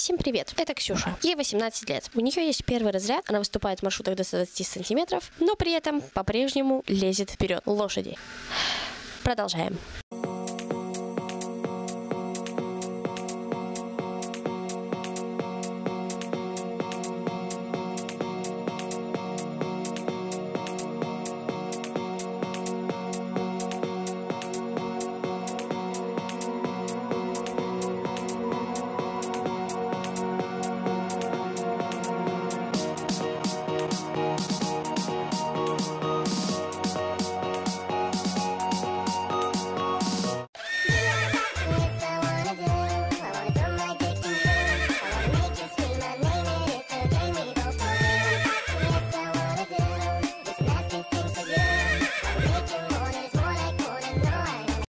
Всем привет, это Ксюша. Ей 18 лет. У нее есть первый разряд, она выступает в маршрутах до 120 сантиметров, но при этом по-прежнему лезет вперед лошади. Продолжаем.